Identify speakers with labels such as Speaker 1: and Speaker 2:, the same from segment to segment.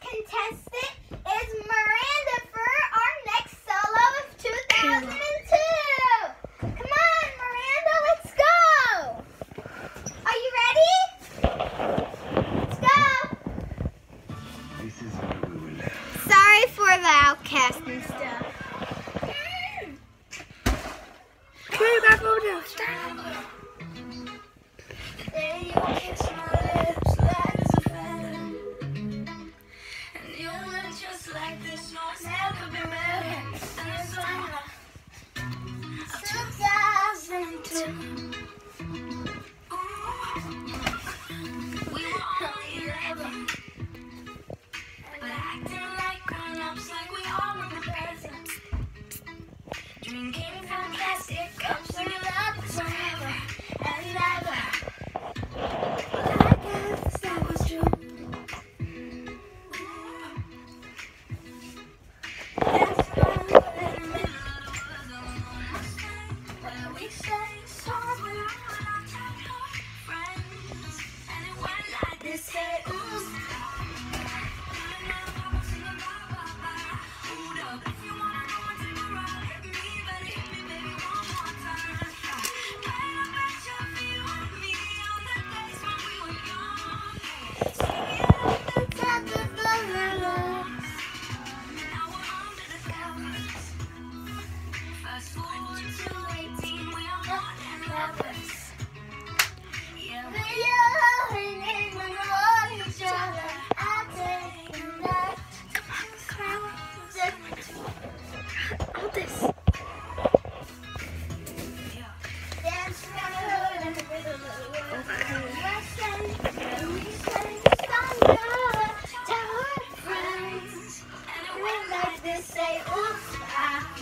Speaker 1: contestant is Miranda for our next solo of 2002. Come on, Miranda, let's go. Are you ready? Let's go.
Speaker 2: This is.
Speaker 1: Sorry for the outcast and stuff.
Speaker 3: Come back over there.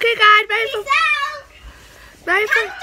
Speaker 3: Okay, guys. Bye.
Speaker 1: Peace
Speaker 3: for,
Speaker 1: out.
Speaker 3: Bye. For,